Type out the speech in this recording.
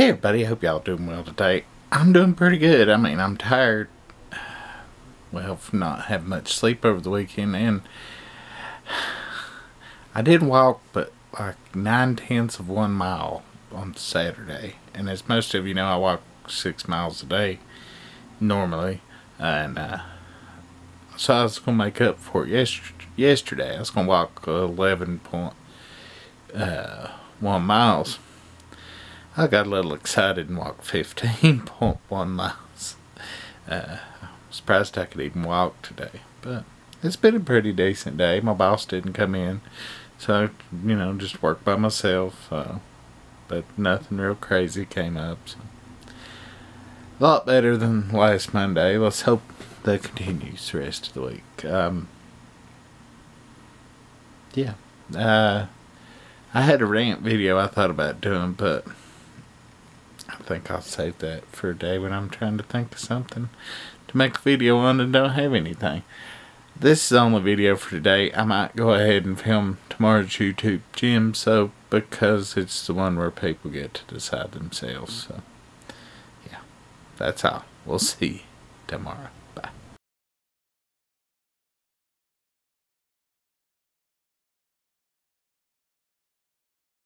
Hey everybody, hope y'all doing well today. I'm doing pretty good. I mean, I'm tired. Well, not having much sleep over the weekend, and I did walk, but like nine tenths of one mile on Saturday. And as most of you know, I walk six miles a day normally, and uh, so I was gonna make up for it yes- yesterday. I was gonna walk eleven point uh, one miles I got a little excited and walked 15.1 miles. Uh, surprised I could even walk today. But it's been a pretty decent day. My boss didn't come in. So, you know, just worked by myself. Uh, but nothing real crazy came up. So. A lot better than last Monday. Let's hope that continues the rest of the week. Um, yeah. Uh, I had a rant video I thought about doing, but think I'll save that for a day when I'm trying to think of something to make a video on and don't have anything. This is the only video for today. I might go ahead and film tomorrow's YouTube gym, so because it's the one where people get to decide themselves. So, yeah, that's all. We'll see tomorrow.